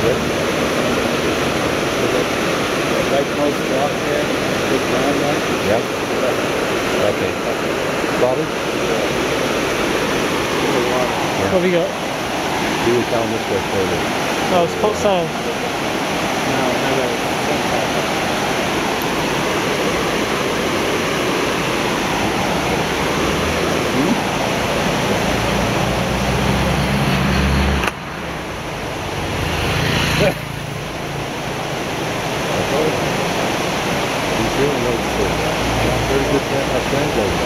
grip. Right close block there, big brown one. Yep. Okay. Bobby? Yeah. Over you go. He was down this way further. No, it's post south. He's doing those things. Very good at friend,